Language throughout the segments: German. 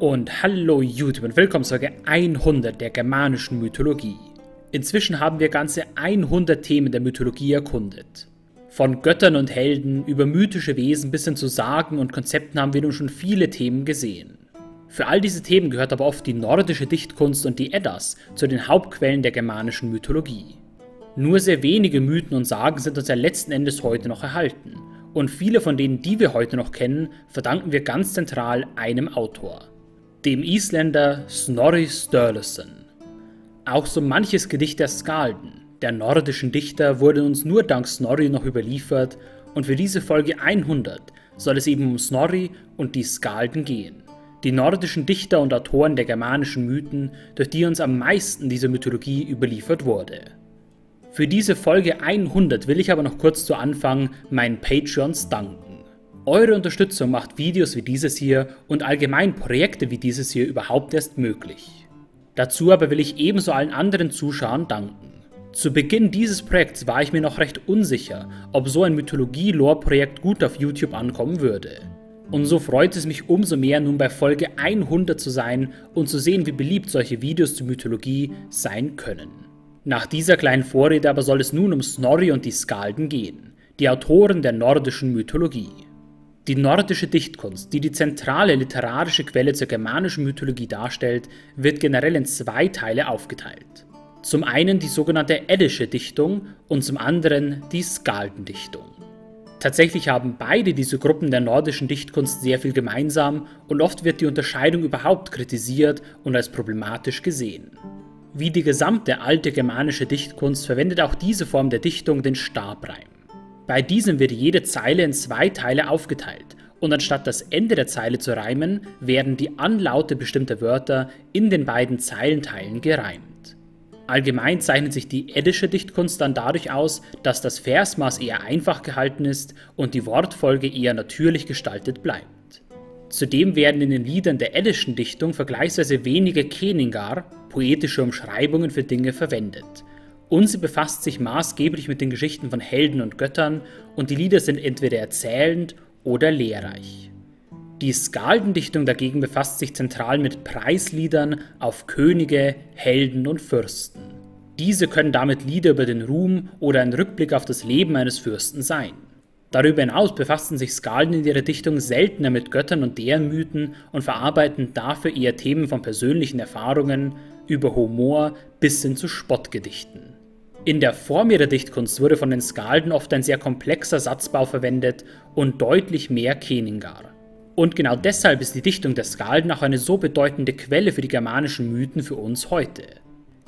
Und hallo YouTube und willkommen zur Folge 100 der germanischen Mythologie. Inzwischen haben wir ganze 100 Themen der Mythologie erkundet. Von Göttern und Helden über mythische Wesen bis hin zu Sagen und Konzepten haben wir nun schon viele Themen gesehen. Für all diese Themen gehört aber oft die nordische Dichtkunst und die Eddas zu den Hauptquellen der germanischen Mythologie. Nur sehr wenige Mythen und Sagen sind uns ja letzten Endes heute noch erhalten. Und viele von denen, die wir heute noch kennen, verdanken wir ganz zentral einem Autor dem Isländer Snorri Sturluson. Auch so manches Gedicht der Skalden, der nordischen Dichter, wurde uns nur dank Snorri noch überliefert und für diese Folge 100 soll es eben um Snorri und die Skalden gehen, die nordischen Dichter und Autoren der germanischen Mythen, durch die uns am meisten diese Mythologie überliefert wurde. Für diese Folge 100 will ich aber noch kurz zu Anfang meinen Patreons danken. Eure Unterstützung macht Videos wie dieses hier und allgemein Projekte wie dieses hier überhaupt erst möglich. Dazu aber will ich ebenso allen anderen Zuschauern danken. Zu Beginn dieses Projekts war ich mir noch recht unsicher, ob so ein Mythologie-Lore-Projekt gut auf YouTube ankommen würde. Und so freut es mich umso mehr, nun bei Folge 100 zu sein und zu sehen, wie beliebt solche Videos zur Mythologie sein können. Nach dieser kleinen Vorrede aber soll es nun um Snorri und die Skalden gehen, die Autoren der nordischen Mythologie. Die nordische Dichtkunst, die die zentrale literarische Quelle zur germanischen Mythologie darstellt, wird generell in zwei Teile aufgeteilt. Zum einen die sogenannte Eddische Dichtung und zum anderen die Skaldendichtung. Tatsächlich haben beide diese Gruppen der nordischen Dichtkunst sehr viel gemeinsam und oft wird die Unterscheidung überhaupt kritisiert und als problematisch gesehen. Wie die gesamte alte germanische Dichtkunst verwendet auch diese Form der Dichtung den Stabreim. Bei diesem wird jede Zeile in zwei Teile aufgeteilt und anstatt das Ende der Zeile zu reimen, werden die Anlaute bestimmter Wörter in den beiden Zeilenteilen gereimt. Allgemein zeichnet sich die eddische Dichtkunst dann dadurch aus, dass das Versmaß eher einfach gehalten ist und die Wortfolge eher natürlich gestaltet bleibt. Zudem werden in den Liedern der eddischen Dichtung vergleichsweise wenige Keningar, poetische Umschreibungen für Dinge, verwendet, und sie befasst sich maßgeblich mit den Geschichten von Helden und Göttern und die Lieder sind entweder erzählend oder lehrreich. Die Skaldendichtung dagegen befasst sich zentral mit Preisliedern auf Könige, Helden und Fürsten. Diese können damit Lieder über den Ruhm oder ein Rückblick auf das Leben eines Fürsten sein. Darüber hinaus befassen sich Skalden in ihrer Dichtung seltener mit Göttern und deren Mythen und verarbeiten dafür eher Themen von persönlichen Erfahrungen über Humor bis hin zu Spottgedichten. In der Form ihrer Dichtkunst wurde von den Skalden oft ein sehr komplexer Satzbau verwendet und deutlich mehr Keningar. Und genau deshalb ist die Dichtung der Skalden auch eine so bedeutende Quelle für die germanischen Mythen für uns heute.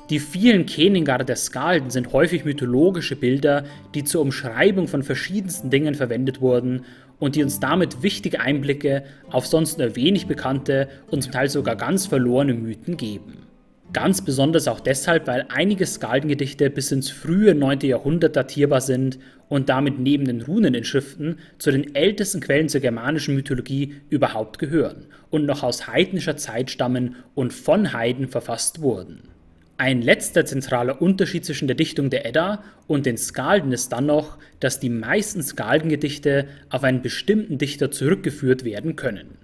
Die vielen Keningar der Skalden sind häufig mythologische Bilder, die zur Umschreibung von verschiedensten Dingen verwendet wurden und die uns damit wichtige Einblicke auf sonst nur wenig bekannte und zum Teil sogar ganz verlorene Mythen geben. Ganz besonders auch deshalb, weil einige Skaldengedichte bis ins frühe 9. Jahrhundert datierbar sind und damit neben den Runeninschriften zu den ältesten Quellen zur germanischen Mythologie überhaupt gehören und noch aus heidnischer Zeit stammen und von Heiden verfasst wurden. Ein letzter zentraler Unterschied zwischen der Dichtung der Edda und den Skalden ist dann noch, dass die meisten Skaldengedichte auf einen bestimmten Dichter zurückgeführt werden können.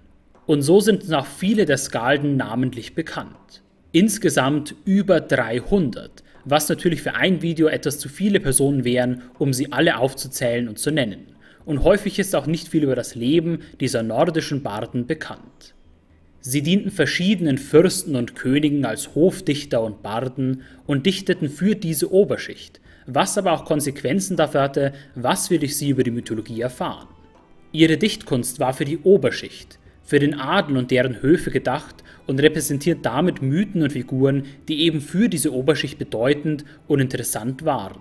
Und so sind noch viele der Skalden namentlich bekannt. Insgesamt über 300, was natürlich für ein Video etwas zu viele Personen wären, um sie alle aufzuzählen und zu nennen. Und häufig ist auch nicht viel über das Leben dieser nordischen Barden bekannt. Sie dienten verschiedenen Fürsten und Königen als Hofdichter und Barden und dichteten für diese Oberschicht, was aber auch Konsequenzen dafür hatte, was wir durch sie über die Mythologie erfahren. Ihre Dichtkunst war für die Oberschicht, für den Adel und deren Höfe gedacht und repräsentiert damit Mythen und Figuren, die eben für diese Oberschicht bedeutend und interessant waren.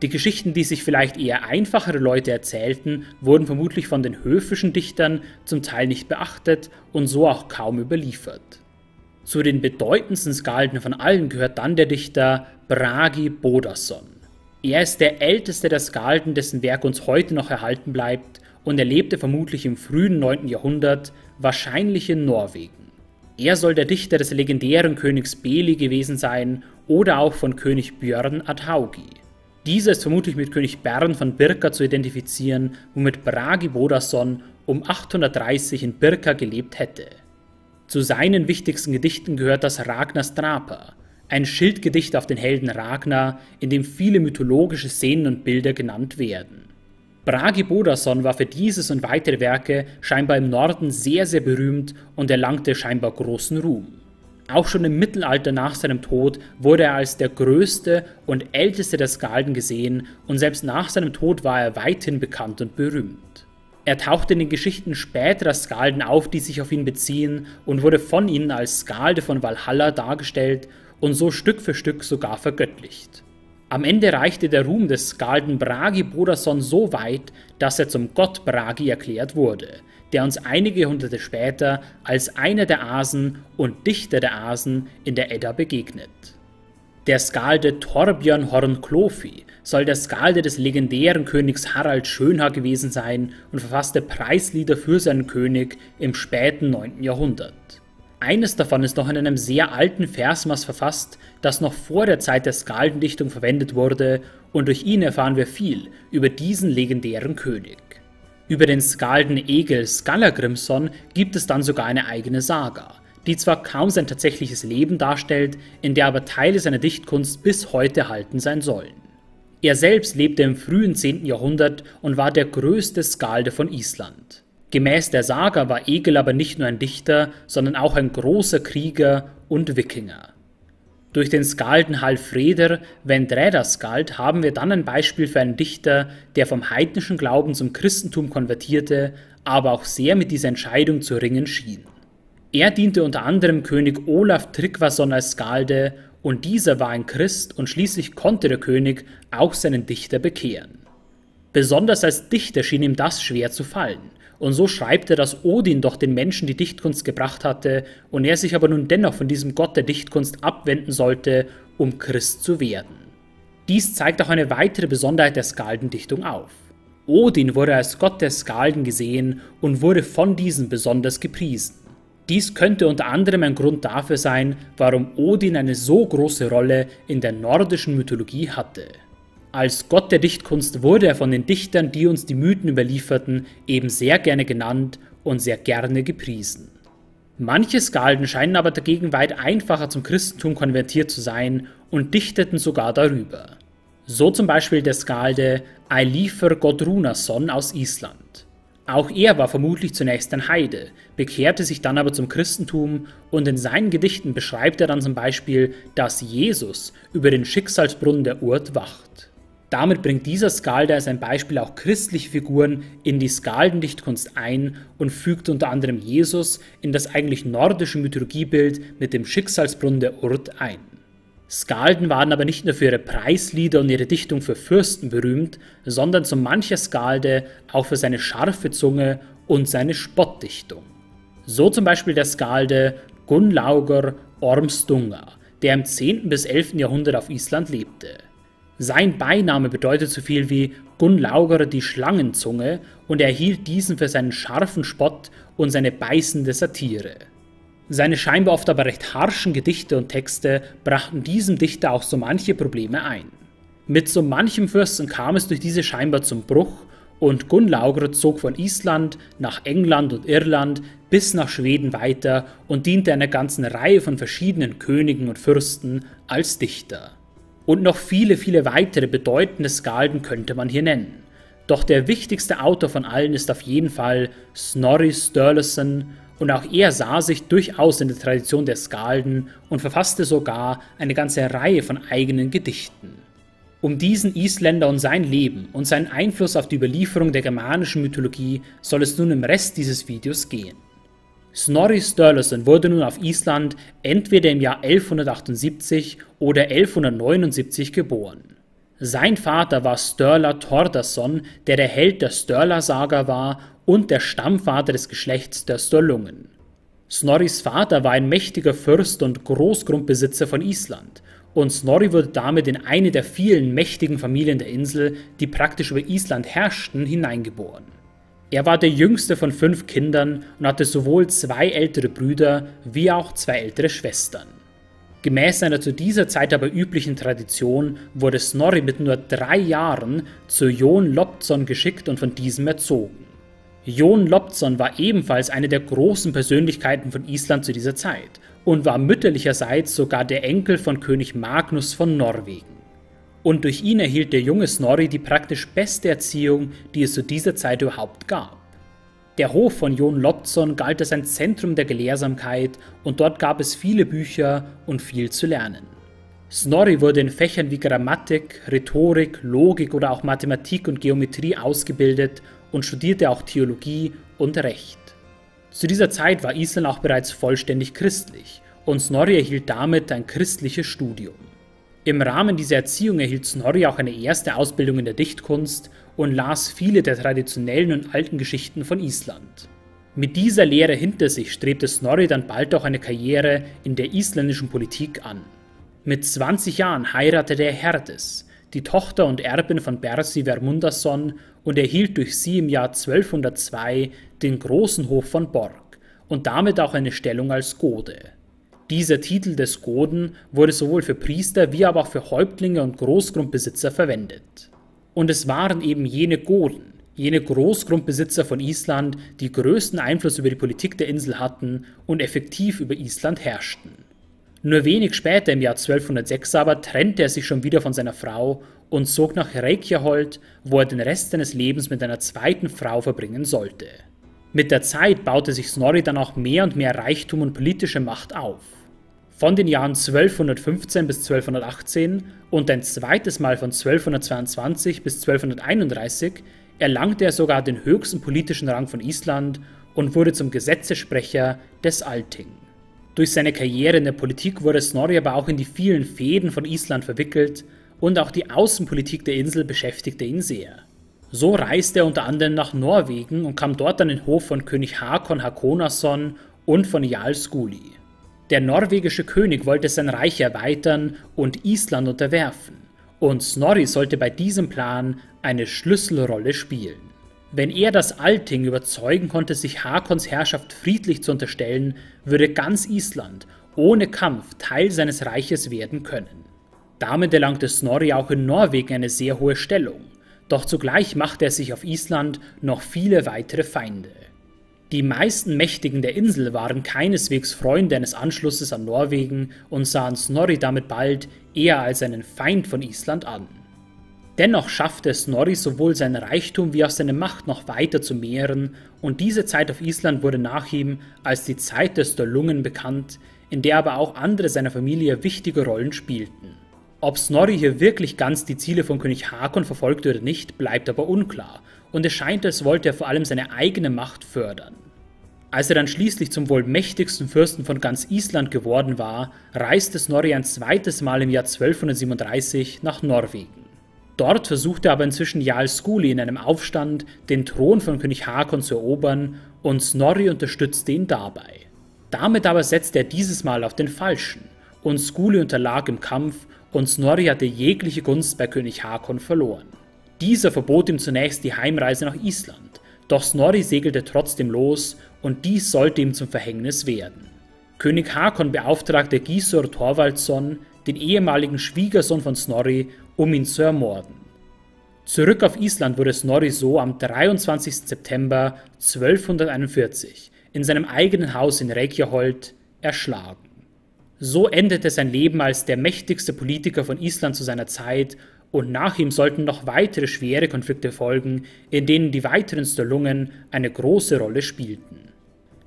Die Geschichten, die sich vielleicht eher einfachere Leute erzählten, wurden vermutlich von den höfischen Dichtern zum Teil nicht beachtet und so auch kaum überliefert. Zu den bedeutendsten Skalden von allen gehört dann der Dichter Bragi Bodasson. Er ist der älteste der Skalden, dessen Werk uns heute noch erhalten bleibt und er lebte vermutlich im frühen 9. Jahrhundert, wahrscheinlich in Norwegen. Er soll der Dichter des legendären Königs Beli gewesen sein oder auch von König Björn Adhaugi. Dieser ist vermutlich mit König Bern von Birka zu identifizieren, womit Bragi Bodasson um 830 in Birka gelebt hätte. Zu seinen wichtigsten Gedichten gehört das Ragnars Drapa, ein Schildgedicht auf den Helden Ragnar, in dem viele mythologische Szenen und Bilder genannt werden. Bragi Bodasson war für dieses und weitere Werke scheinbar im Norden sehr, sehr berühmt und erlangte scheinbar großen Ruhm. Auch schon im Mittelalter nach seinem Tod wurde er als der größte und älteste der Skalden gesehen und selbst nach seinem Tod war er weithin bekannt und berühmt. Er tauchte in den Geschichten späterer Skalden auf, die sich auf ihn beziehen und wurde von ihnen als Skalde von Valhalla dargestellt und so Stück für Stück sogar vergöttlicht. Am Ende reichte der Ruhm des Skalden Bragi Bodasson so weit, dass er zum Gott Bragi erklärt wurde, der uns einige Jahrhunderte später als einer der Asen und Dichter der Asen in der Edda begegnet. Der Skalde Torbjörn Hornklofi soll der Skalde des legendären Königs Harald Schönhaar gewesen sein und verfasste Preislieder für seinen König im späten 9. Jahrhundert. Eines davon ist noch in einem sehr alten Versmaß verfasst, das noch vor der Zeit der Skaldendichtung verwendet wurde, und durch ihn erfahren wir viel über diesen legendären König. Über den Skalden Egil Skallagrimsson gibt es dann sogar eine eigene Saga, die zwar kaum sein tatsächliches Leben darstellt, in der aber Teile seiner Dichtkunst bis heute erhalten sein sollen. Er selbst lebte im frühen 10. Jahrhundert und war der größte Skalde von Island. Gemäß der Saga war Egil aber nicht nur ein Dichter, sondern auch ein großer Krieger und Wikinger. Durch den Skalden Halfreder Vendrädaskald haben wir dann ein Beispiel für einen Dichter, der vom heidnischen Glauben zum Christentum konvertierte, aber auch sehr mit dieser Entscheidung zu ringen schien. Er diente unter anderem König Olaf Tryggvason als Skalde und dieser war ein Christ und schließlich konnte der König auch seinen Dichter bekehren. Besonders als Dichter schien ihm das schwer zu fallen, und so schreibt er, dass Odin doch den Menschen die Dichtkunst gebracht hatte und er sich aber nun dennoch von diesem Gott der Dichtkunst abwenden sollte, um Christ zu werden. Dies zeigt auch eine weitere Besonderheit der Skaldendichtung auf. Odin wurde als Gott der Skalden gesehen und wurde von diesen besonders gepriesen. Dies könnte unter anderem ein Grund dafür sein, warum Odin eine so große Rolle in der nordischen Mythologie hatte. Als Gott der Dichtkunst wurde er von den Dichtern, die uns die Mythen überlieferten, eben sehr gerne genannt und sehr gerne gepriesen. Manche Skalden scheinen aber dagegen weit einfacher zum Christentum konvertiert zu sein und dichteten sogar darüber. So zum Beispiel der Skalde Eilifr Godrunason aus Island. Auch er war vermutlich zunächst ein Heide, bekehrte sich dann aber zum Christentum und in seinen Gedichten beschreibt er dann zum Beispiel, dass Jesus über den Schicksalsbrunnen der Urt wacht. Damit bringt dieser Skalde als ein Beispiel auch christliche Figuren in die Skaldendichtkunst ein und fügt unter anderem Jesus in das eigentlich nordische Mythologiebild mit dem Schicksalsbrunnen der Urt ein. Skalden waren aber nicht nur für ihre Preislieder und ihre Dichtung für Fürsten berühmt, sondern so mancher Skalde auch für seine scharfe Zunge und seine Spottdichtung. So zum Beispiel der Skalde Gunnlaugur Ormstunga, der im 10. bis 11. Jahrhundert auf Island lebte. Sein Beiname bedeutet so viel wie Gunnlaugr die Schlangenzunge und er erhielt diesen für seinen scharfen Spott und seine beißende Satire. Seine scheinbar oft aber recht harschen Gedichte und Texte brachten diesem Dichter auch so manche Probleme ein. Mit so manchem Fürsten kam es durch diese scheinbar zum Bruch und Gunnlaugr zog von Island nach England und Irland bis nach Schweden weiter und diente einer ganzen Reihe von verschiedenen Königen und Fürsten als Dichter. Und noch viele, viele weitere bedeutende Skalden könnte man hier nennen. Doch der wichtigste Autor von allen ist auf jeden Fall Snorri Sturluson und auch er sah sich durchaus in der Tradition der Skalden und verfasste sogar eine ganze Reihe von eigenen Gedichten. Um diesen Isländer und sein Leben und seinen Einfluss auf die Überlieferung der germanischen Mythologie soll es nun im Rest dieses Videos gehen. Snorri Sturluson wurde nun auf Island entweder im Jahr 1178 oder 1179 geboren. Sein Vater war Sturla Thordarson, der der Held der Sturla-Saga war und der Stammvater des Geschlechts der Sturlungen. Snorris Vater war ein mächtiger Fürst und Großgrundbesitzer von Island, und Snorri wurde damit in eine der vielen mächtigen Familien der Insel, die praktisch über Island herrschten, hineingeboren. Er war der jüngste von fünf Kindern und hatte sowohl zwei ältere Brüder wie auch zwei ältere Schwestern. Gemäß einer zu dieser Zeit aber üblichen Tradition wurde Snorri mit nur drei Jahren zu Jon Lobzon geschickt und von diesem erzogen. Jon Lobson war ebenfalls eine der großen Persönlichkeiten von Island zu dieser Zeit und war mütterlicherseits sogar der Enkel von König Magnus von Norwegen. Und durch ihn erhielt der junge Snorri die praktisch beste Erziehung, die es zu dieser Zeit überhaupt gab. Der Hof von Jon Lobson galt als ein Zentrum der Gelehrsamkeit und dort gab es viele Bücher und viel zu lernen. Snorri wurde in Fächern wie Grammatik, Rhetorik, Logik oder auch Mathematik und Geometrie ausgebildet und studierte auch Theologie und Recht. Zu dieser Zeit war Island auch bereits vollständig christlich und Snorri erhielt damit ein christliches Studium. Im Rahmen dieser Erziehung erhielt Snorri auch eine erste Ausbildung in der Dichtkunst und las viele der traditionellen und alten Geschichten von Island. Mit dieser Lehre hinter sich strebte Snorri dann bald auch eine Karriere in der isländischen Politik an. Mit 20 Jahren heiratete er Herdis, die Tochter und Erbin von Bersi Vermundason und erhielt durch sie im Jahr 1202 den großen Hof von Borg und damit auch eine Stellung als Gode. Dieser Titel des Goden wurde sowohl für Priester wie aber auch für Häuptlinge und Großgrundbesitzer verwendet. Und es waren eben jene Goden, jene Großgrundbesitzer von Island, die größten Einfluss über die Politik der Insel hatten und effektiv über Island herrschten. Nur wenig später im Jahr 1206 aber trennte er sich schon wieder von seiner Frau und zog nach Reykjaholt, wo er den Rest seines Lebens mit einer zweiten Frau verbringen sollte. Mit der Zeit baute sich Snorri dann auch mehr und mehr Reichtum und politische Macht auf. Von den Jahren 1215 bis 1218 und ein zweites Mal von 1222 bis 1231 erlangte er sogar den höchsten politischen Rang von Island und wurde zum Gesetzesprecher des Alting. Durch seine Karriere in der Politik wurde Snorri aber auch in die vielen Fäden von Island verwickelt und auch die Außenpolitik der Insel beschäftigte ihn sehr. So reiste er unter anderem nach Norwegen und kam dort an den Hof von König Hakon Hakonason und von Jarl Skuli. Der norwegische König wollte sein Reich erweitern und Island unterwerfen, und Snorri sollte bei diesem Plan eine Schlüsselrolle spielen. Wenn er das Alting überzeugen konnte, sich Hakons Herrschaft friedlich zu unterstellen, würde ganz Island ohne Kampf Teil seines Reiches werden können. Damit erlangte Snorri auch in Norwegen eine sehr hohe Stellung, doch zugleich machte er sich auf Island noch viele weitere Feinde. Die meisten Mächtigen der Insel waren keineswegs Freunde eines Anschlusses an Norwegen und sahen Snorri damit bald eher als einen Feind von Island an. Dennoch schaffte Snorri sowohl sein Reichtum wie auch seine Macht noch weiter zu mehren, und diese Zeit auf Island wurde nach ihm als die Zeit des Dolungen bekannt, in der aber auch andere seiner Familie wichtige Rollen spielten. Ob Snorri hier wirklich ganz die Ziele von König Hakon verfolgte oder nicht, bleibt aber unklar, und es scheint, als wollte er vor allem seine eigene Macht fördern. Als er dann schließlich zum wohl mächtigsten Fürsten von ganz Island geworden war, reiste Snorri ein zweites Mal im Jahr 1237 nach Norwegen. Dort versuchte aber inzwischen Jarl Skuli in einem Aufstand den Thron von König Hakon zu erobern und Snorri unterstützte ihn dabei. Damit aber setzte er dieses Mal auf den Falschen und Skuli unterlag im Kampf und Snorri hatte jegliche Gunst bei König Hakon verloren. Dieser verbot ihm zunächst die Heimreise nach Island, doch Snorri segelte trotzdem los und dies sollte ihm zum Verhängnis werden. König Hakon beauftragte Gisor Thorvaldsson, den ehemaligen Schwiegersohn von Snorri, um ihn zu ermorden. Zurück auf Island wurde Snorri so am 23. September 1241 in seinem eigenen Haus in Reykjaholt erschlagen. So endete sein Leben als der mächtigste Politiker von Island zu seiner Zeit und nach ihm sollten noch weitere schwere Konflikte folgen, in denen die weiteren Stolungen eine große Rolle spielten.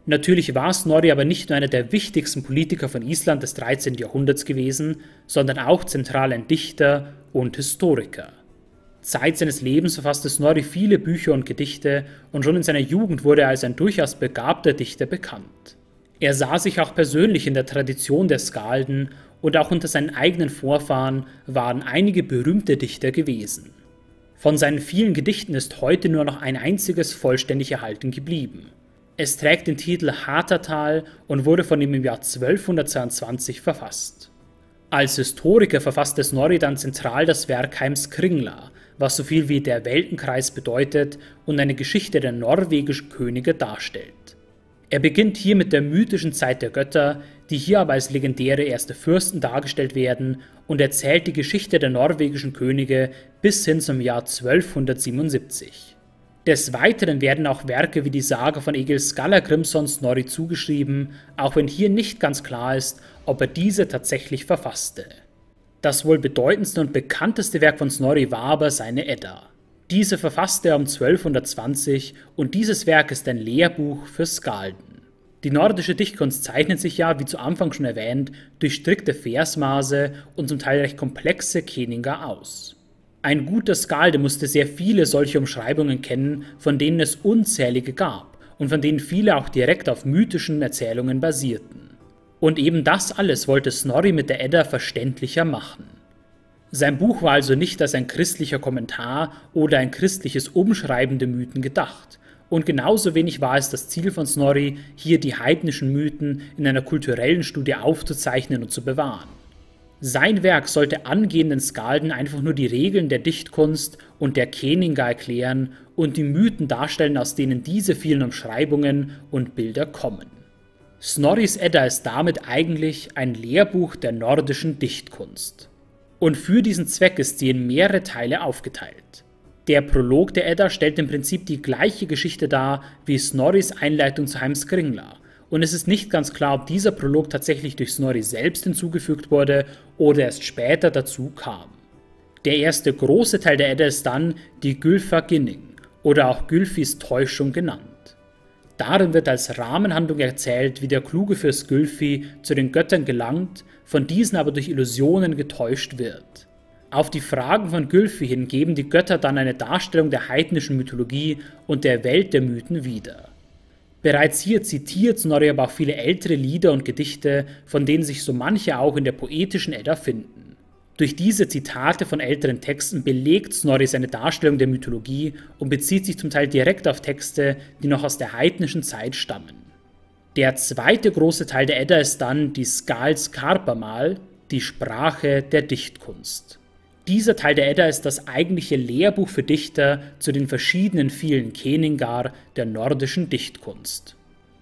Natürlich war Snorri aber nicht nur einer der wichtigsten Politiker von Island des 13. Jahrhunderts gewesen, sondern auch zentral ein Dichter und Historiker. Zeit seines Lebens verfasste Snorri viele Bücher und Gedichte und schon in seiner Jugend wurde er als ein durchaus begabter Dichter bekannt. Er sah sich auch persönlich in der Tradition der Skalden und auch unter seinen eigenen Vorfahren waren einige berühmte Dichter gewesen. Von seinen vielen Gedichten ist heute nur noch ein einziges vollständig erhalten geblieben. Es trägt den Titel Hatertal und wurde von ihm im Jahr 1222 verfasst. Als Historiker verfasste Snorri dann zentral das Werk Heims Kringla, was so viel wie der Weltenkreis bedeutet und eine Geschichte der norwegischen Könige darstellt. Er beginnt hier mit der mythischen Zeit der Götter, die hier aber als legendäre erste Fürsten dargestellt werden und erzählt die Geschichte der norwegischen Könige bis hin zum Jahr 1277. Des Weiteren werden auch Werke wie die Sage von Egil Skallagrimson Snorri zugeschrieben, auch wenn hier nicht ganz klar ist, ob er diese tatsächlich verfasste. Das wohl bedeutendste und bekannteste Werk von Snorri war aber seine Edda. Diese verfasste er um 1220 und dieses Werk ist ein Lehrbuch für Skalden. Die nordische Dichtkunst zeichnet sich ja, wie zu Anfang schon erwähnt, durch strikte Versmaße und zum Teil recht komplexe Keninger aus. Ein guter Skalde musste sehr viele solche Umschreibungen kennen, von denen es unzählige gab und von denen viele auch direkt auf mythischen Erzählungen basierten. Und eben das alles wollte Snorri mit der Edda verständlicher machen. Sein Buch war also nicht als ein christlicher Kommentar oder ein christliches Umschreiben der Mythen gedacht. Und genauso wenig war es das Ziel von Snorri, hier die heidnischen Mythen in einer kulturellen Studie aufzuzeichnen und zu bewahren. Sein Werk sollte angehenden Skalden einfach nur die Regeln der Dichtkunst und der Keninga erklären und die Mythen darstellen, aus denen diese vielen Umschreibungen und Bilder kommen. Snorris Edda ist damit eigentlich ein Lehrbuch der nordischen Dichtkunst. Und für diesen Zweck ist sie in mehrere Teile aufgeteilt. Der Prolog der Edda stellt im Prinzip die gleiche Geschichte dar wie Snorris Einleitung zu Heimskringla und es ist nicht ganz klar, ob dieser Prolog tatsächlich durch Snorri selbst hinzugefügt wurde oder erst später dazu kam. Der erste große Teil der Edda ist dann die Gylfaginning oder auch Gylfis Täuschung genannt. Darin wird als Rahmenhandlung erzählt, wie der kluge Fürst Gylfi zu den Göttern gelangt, von diesen aber durch Illusionen getäuscht wird. Auf die Fragen von Gylfi hin geben die Götter dann eine Darstellung der heidnischen Mythologie und der Welt der Mythen wieder. Bereits hier zitiert Snorri aber auch viele ältere Lieder und Gedichte, von denen sich so manche auch in der poetischen Edda finden. Durch diese Zitate von älteren Texten belegt Snorri seine Darstellung der Mythologie und bezieht sich zum Teil direkt auf Texte, die noch aus der heidnischen Zeit stammen. Der zweite große Teil der Edda ist dann die Skals Karpamal, die Sprache der Dichtkunst. Dieser Teil der Edda ist das eigentliche Lehrbuch für Dichter zu den verschiedenen vielen Keningar der nordischen Dichtkunst.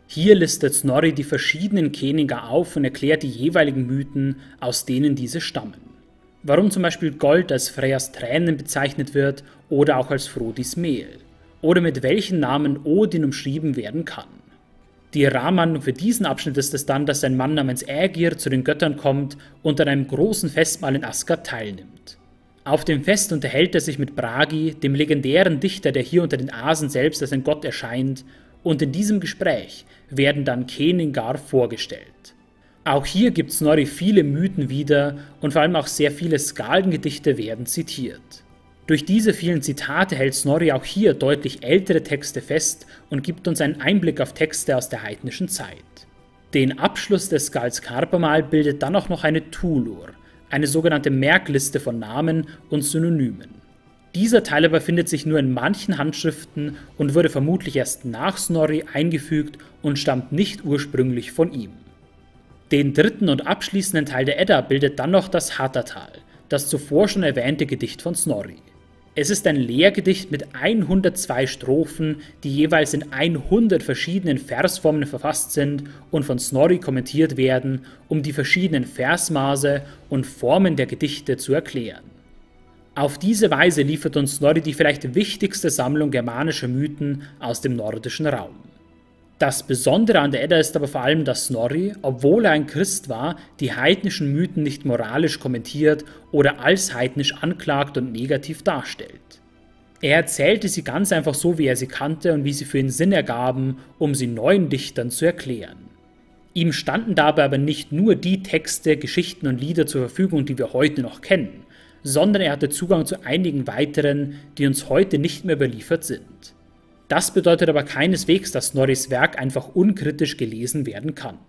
Hier listet Snorri die verschiedenen Keningar auf und erklärt die jeweiligen Mythen, aus denen diese stammen. Warum zum Beispiel Gold als Freyas Tränen bezeichnet wird oder auch als Frodis Mehl. Oder mit welchen Namen Odin umschrieben werden kann. Die Rahmenhandlung für diesen Abschnitt ist es dann, dass ein Mann namens Ägir zu den Göttern kommt und an einem großen Festmahl in Asgard teilnimmt. Auf dem Fest unterhält er sich mit Bragi, dem legendären Dichter, der hier unter den Asen selbst als ein Gott erscheint, und in diesem Gespräch werden dann Keningar vorgestellt. Auch hier gibt Snorri viele Mythen wieder und vor allem auch sehr viele Skaldengedichte werden zitiert. Durch diese vielen Zitate hält Snorri auch hier deutlich ältere Texte fest und gibt uns einen Einblick auf Texte aus der heidnischen Zeit. Den Abschluss des Skals Karpamal bildet dann auch noch eine Tulur, eine sogenannte Merkliste von Namen und Synonymen. Dieser Teil aber findet sich nur in manchen Handschriften und wurde vermutlich erst nach Snorri eingefügt und stammt nicht ursprünglich von ihm. Den dritten und abschließenden Teil der Edda bildet dann noch das Hattertal, das zuvor schon erwähnte Gedicht von Snorri. Es ist ein Lehrgedicht mit 102 Strophen, die jeweils in 100 verschiedenen Versformen verfasst sind und von Snorri kommentiert werden, um die verschiedenen Versmaße und Formen der Gedichte zu erklären. Auf diese Weise liefert uns Snorri die vielleicht wichtigste Sammlung germanischer Mythen aus dem nordischen Raum. Das Besondere an der Edda ist aber vor allem, dass Snorri, obwohl er ein Christ war, die heidnischen Mythen nicht moralisch kommentiert oder als heidnisch anklagt und negativ darstellt. Er erzählte sie ganz einfach so, wie er sie kannte und wie sie für ihn Sinn ergaben, um sie neuen Dichtern zu erklären. Ihm standen dabei aber nicht nur die Texte, Geschichten und Lieder zur Verfügung, die wir heute noch kennen, sondern er hatte Zugang zu einigen weiteren, die uns heute nicht mehr überliefert sind. Das bedeutet aber keineswegs, dass Snorris Werk einfach unkritisch gelesen werden kann.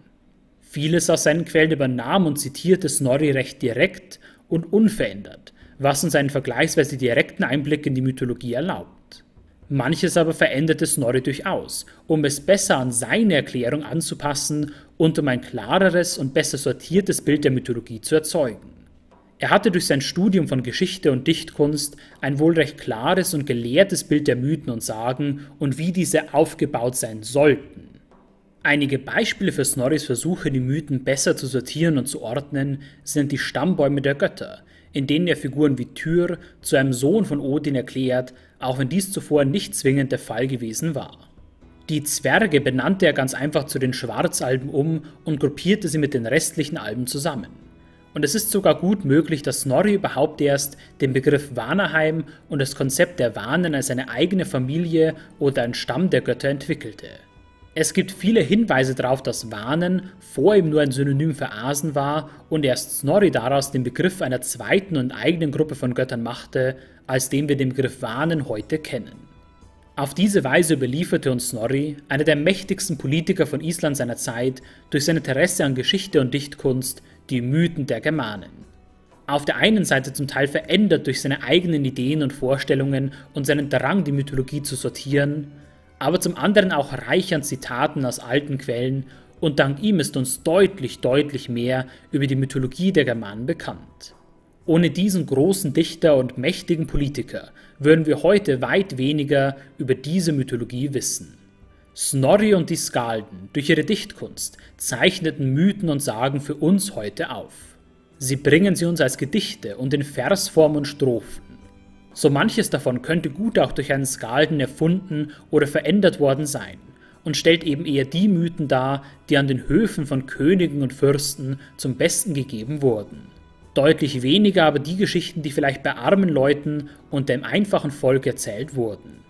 Vieles aus seinen Quellen übernahm und zitierte Snorri recht direkt und unverändert, was uns einen vergleichsweise direkten Einblick in die Mythologie erlaubt. Manches aber veränderte Snorri durchaus, um es besser an seine Erklärung anzupassen und um ein klareres und besser sortiertes Bild der Mythologie zu erzeugen. Er hatte durch sein Studium von Geschichte und Dichtkunst ein wohl recht klares und gelehrtes Bild der Mythen und Sagen und wie diese aufgebaut sein sollten. Einige Beispiele für Snorris Versuche, die Mythen besser zu sortieren und zu ordnen, sind die Stammbäume der Götter, in denen er Figuren wie Tyr zu einem Sohn von Odin erklärt, auch wenn dies zuvor nicht zwingend der Fall gewesen war. Die Zwerge benannte er ganz einfach zu den Schwarzalben um und gruppierte sie mit den restlichen Alben zusammen. Und es ist sogar gut möglich, dass Snorri überhaupt erst den Begriff Vanaheim und das Konzept der Vanen als eine eigene Familie oder ein Stamm der Götter entwickelte. Es gibt viele Hinweise darauf, dass Vanen vor ihm nur ein Synonym für Asen war und erst Snorri daraus den Begriff einer zweiten und eigenen Gruppe von Göttern machte, als den wir den Begriff Vanen heute kennen. Auf diese Weise überlieferte uns Snorri, einer der mächtigsten Politiker von Island seiner Zeit, durch sein Interesse an Geschichte und Dichtkunst die Mythen der Germanen. Auf der einen Seite zum Teil verändert durch seine eigenen Ideen und Vorstellungen und seinen Drang, die Mythologie zu sortieren, aber zum anderen auch reich an Zitaten aus alten Quellen und dank ihm ist uns deutlich, deutlich mehr über die Mythologie der Germanen bekannt. Ohne diesen großen Dichter und mächtigen Politiker würden wir heute weit weniger über diese Mythologie wissen. Snorri und die Skalden durch ihre Dichtkunst zeichneten Mythen und Sagen für uns heute auf. Sie bringen sie uns als Gedichte und in Versform und Strophen. So manches davon könnte gut auch durch einen Skalden erfunden oder verändert worden sein und stellt eben eher die Mythen dar, die an den Höfen von Königen und Fürsten zum Besten gegeben wurden deutlich weniger aber die Geschichten, die vielleicht bei armen Leuten und dem einfachen Volk erzählt wurden.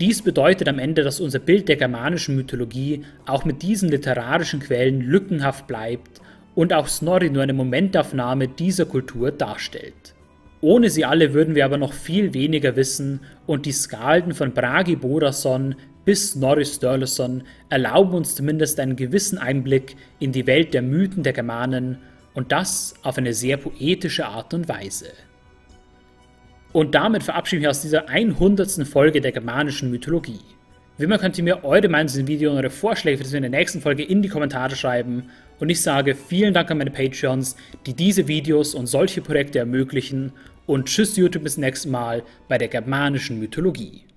Dies bedeutet am Ende, dass unser Bild der germanischen Mythologie auch mit diesen literarischen Quellen lückenhaft bleibt und auch Snorri nur eine Momentaufnahme dieser Kultur darstellt. Ohne sie alle würden wir aber noch viel weniger wissen und die Skalden von Bragi Borason bis Snorri Sturluson erlauben uns zumindest einen gewissen Einblick in die Welt der Mythen der Germanen und das auf eine sehr poetische Art und Weise. Und damit verabschiede ich mich aus dieser 100. Folge der germanischen Mythologie. Wie immer könnt ihr mir eure Meinung zu diesem Video und eure Vorschläge für das in der nächsten Folge in die Kommentare schreiben. Und ich sage vielen Dank an meine Patreons, die diese Videos und solche Projekte ermöglichen. Und tschüss YouTube bis zum nächsten Mal bei der germanischen Mythologie.